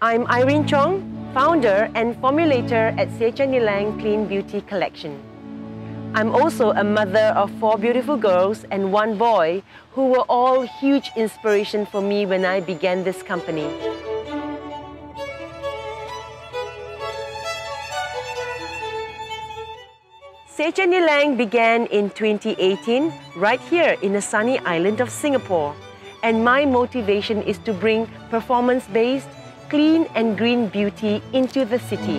I'm Irene Chong, founder and formulator at Sage and Ylang Clean Beauty Collection. I'm also a mother of four beautiful girls and one boy who were all huge inspiration for me when I began this company. Sage and Ylang began in 2018 right here in the sunny island of Singapore. And my motivation is to bring performance-based, clean and green beauty into the city.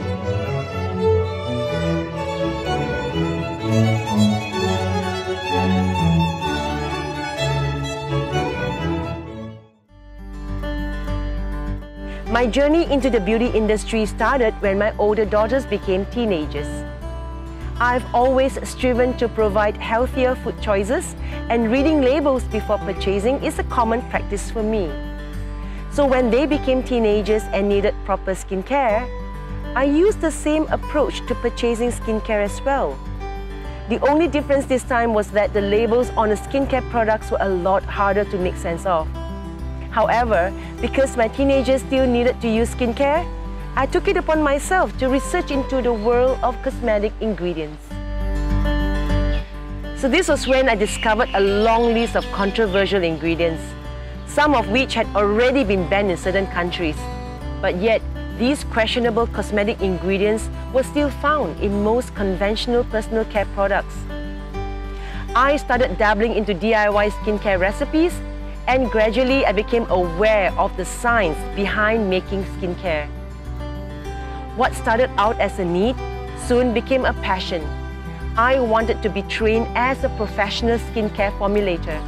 My journey into the beauty industry started when my older daughters became teenagers. I've always striven to provide healthier food choices and reading labels before purchasing is a common practice for me. So when they became teenagers and needed proper skincare, I used the same approach to purchasing skincare as well. The only difference this time was that the labels on the skincare products were a lot harder to make sense of. However, because my teenagers still needed to use skincare, I took it upon myself to research into the world of cosmetic ingredients. So this was when I discovered a long list of controversial ingredients, some of which had already been banned in certain countries. But yet, these questionable cosmetic ingredients were still found in most conventional personal care products. I started dabbling into DIY skincare recipes and gradually I became aware of the science behind making skincare. What started out as a need soon became a passion. I wanted to be trained as a professional skincare formulator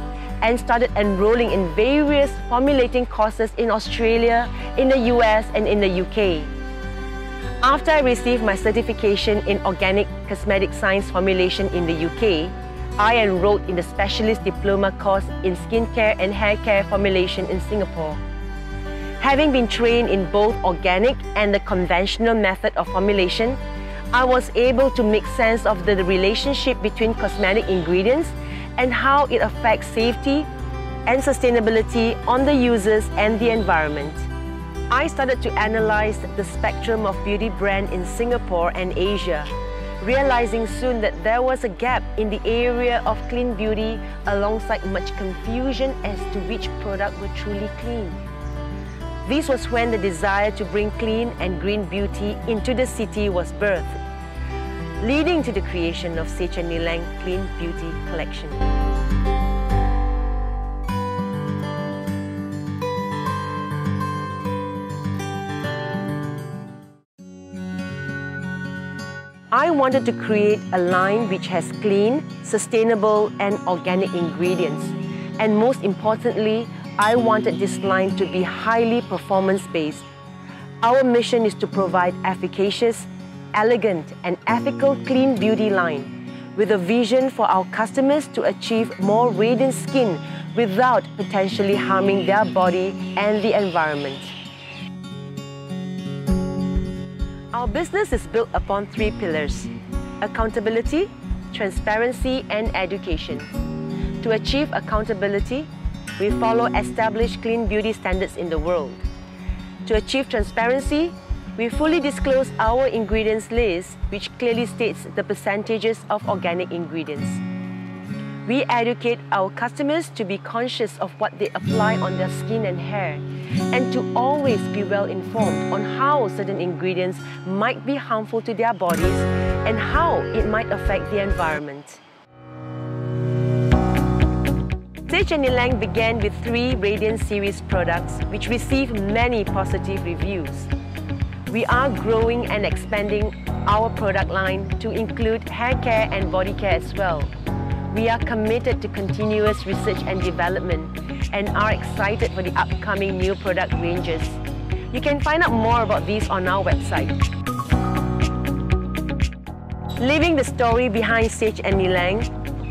and started enrolling in various formulating courses in Australia, in the US and in the UK. After I received my certification in Organic Cosmetic Science Formulation in the UK, I enrolled in the Specialist Diploma course in Skincare and Hair Care Formulation in Singapore. Having been trained in both organic and the conventional method of formulation, I was able to make sense of the relationship between cosmetic ingredients and how it affects safety and sustainability on the users and the environment. I started to analyze the spectrum of beauty brand in Singapore and Asia realizing soon that there was a gap in the area of clean beauty alongside much confusion as to which product were truly clean. This was when the desire to bring clean and green beauty into the city was birthed, leading to the creation of Sage and Ylang Clean Beauty Collection. I wanted to create a line which has clean, sustainable and organic ingredients. And most importantly, I wanted this line to be highly performance-based. Our mission is to provide efficacious, elegant and ethical clean beauty line with a vision for our customers to achieve more radiant skin without potentially harming their body and the environment. Our business is built upon three pillars, accountability, transparency and education. To achieve accountability, we follow established clean beauty standards in the world. To achieve transparency, we fully disclose our ingredients list which clearly states the percentages of organic ingredients. We educate our customers to be conscious of what they apply on their skin and hair and to always be well informed on how certain ingredients might be harmful to their bodies and how it might affect the environment. Sage and Ylang began with three Radiant series products which received many positive reviews. We are growing and expanding our product line to include hair care and body care as well. We are committed to continuous research and development and are excited for the upcoming new product ranges. You can find out more about these on our website. Living the story behind Sage and Ylang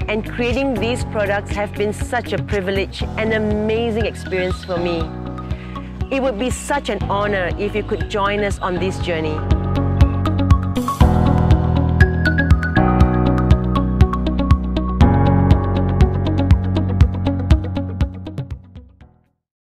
and creating these products have been such a privilege and amazing experience for me. It would be such an honor if you could join us on this journey.